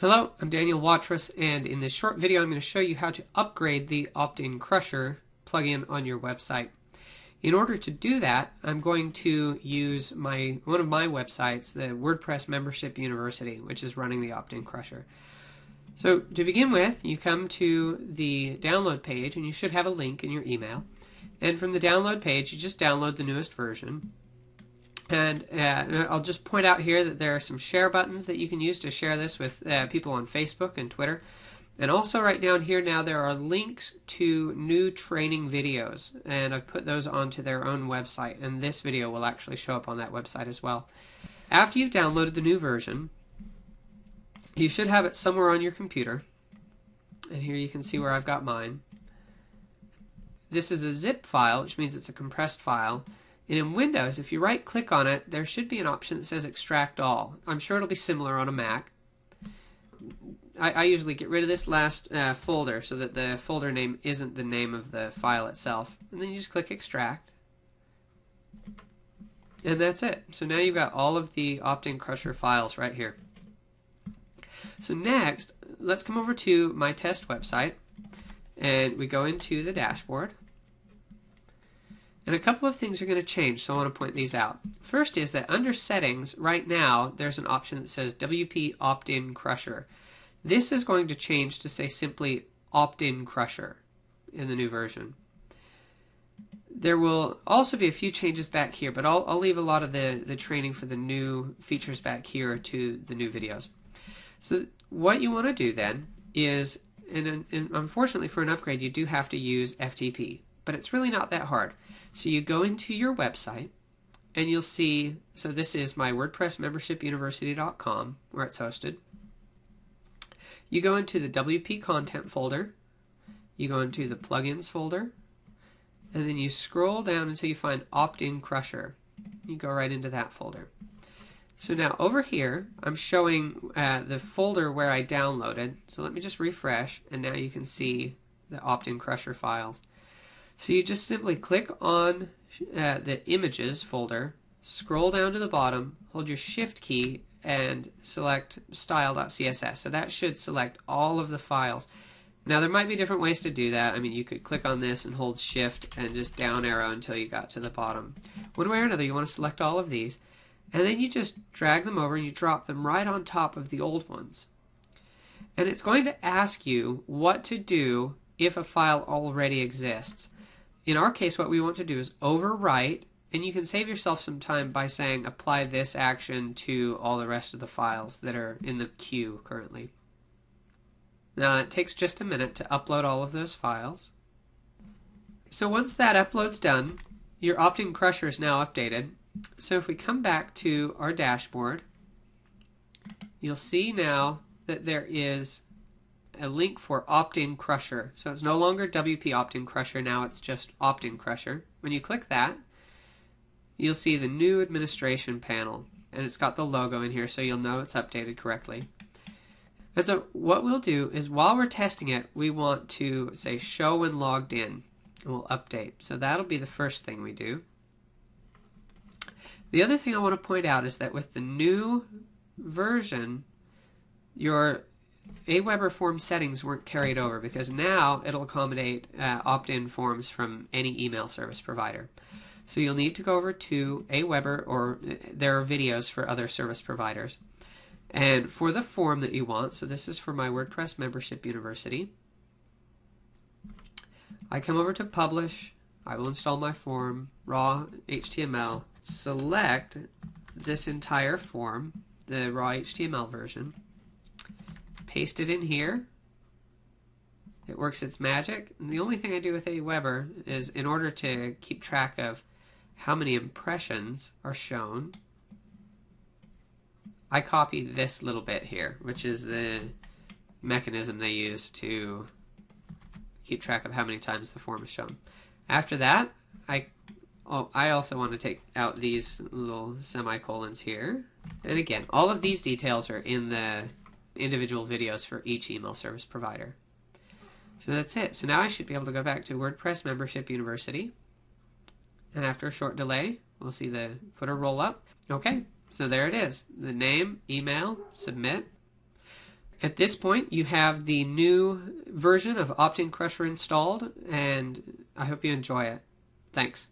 Hello, I'm Daniel Watrous, and in this short video I'm going to show you how to upgrade the Opt-in Crusher plugin on your website. In order to do that, I'm going to use my one of my websites, the WordPress Membership University, which is running the Opt-in Crusher. So to begin with, you come to the download page, and you should have a link in your email. And from the download page, you just download the newest version. And uh, I'll just point out here that there are some share buttons that you can use to share this with uh, people on Facebook and Twitter. And also right down here now there are links to new training videos and I've put those onto their own website and this video will actually show up on that website as well. After you've downloaded the new version, you should have it somewhere on your computer. And here you can see where I've got mine. This is a zip file, which means it's a compressed file. And in Windows, if you right click on it, there should be an option that says extract all. I'm sure it'll be similar on a Mac. I, I usually get rid of this last uh, folder so that the folder name isn't the name of the file itself. And then you just click extract. And that's it. So now you've got all of the Opt-in Crusher files right here. So next, let's come over to my test website and we go into the dashboard. And a couple of things are going to change, so I want to point these out. First is that under settings, right now, there's an option that says WP Opt-in Crusher. This is going to change to say simply Opt-in Crusher in the new version. There will also be a few changes back here, but I'll, I'll leave a lot of the, the training for the new features back here to the new videos. So what you want to do then is, and, and unfortunately for an upgrade, you do have to use FTP, but it's really not that hard. So you go into your website and you'll see, so this is my WordPress membership university.com where it's hosted. You go into the WP content folder, you go into the plugins folder, and then you scroll down until you find opt-in crusher. You go right into that folder. So now over here, I'm showing uh, the folder where I downloaded. So let me just refresh, and now you can see the opt-in crusher files. So you just simply click on uh, the images folder, scroll down to the bottom, hold your shift key, and select style.css. So that should select all of the files. Now there might be different ways to do that. I mean, you could click on this and hold shift and just down arrow until you got to the bottom. One way or another, you want to select all of these. And then you just drag them over and you drop them right on top of the old ones. And it's going to ask you what to do if a file already exists. In our case, what we want to do is overwrite, and you can save yourself some time by saying apply this action to all the rest of the files that are in the queue currently. Now it takes just a minute to upload all of those files. So once that upload's done, your opt-in crusher is now updated. So if we come back to our dashboard, you'll see now that there is a link for opt-in crusher. So it's no longer WP opt-in crusher, now it's just opt-in crusher. When you click that, you'll see the new administration panel and it's got the logo in here so you'll know it's updated correctly. And so what we'll do is while we're testing it, we want to say show when logged in and we'll update. So that'll be the first thing we do. The other thing I want to point out is that with the new version, your Aweber form settings weren't carried over because now it'll accommodate uh, opt-in forms from any email service provider. So you'll need to go over to Aweber or uh, there are videos for other service providers. And for the form that you want, so this is for my WordPress membership university, I come over to publish, I will install my form, raw HTML, select this entire form, the raw HTML version, paste it in here. It works its magic. And the only thing I do with Aweber is in order to keep track of how many impressions are shown, I copy this little bit here, which is the mechanism they use to keep track of how many times the form is shown. After that, I oh, I also want to take out these little semicolons here. And again, all of these details are in the individual videos for each email service provider. So that's it. So now I should be able to go back to WordPress Membership University. And after a short delay, we'll see the footer roll up. Okay, so there it is. The name, email, submit. At this point, you have the new version of Optin Crusher installed, and I hope you enjoy it. Thanks.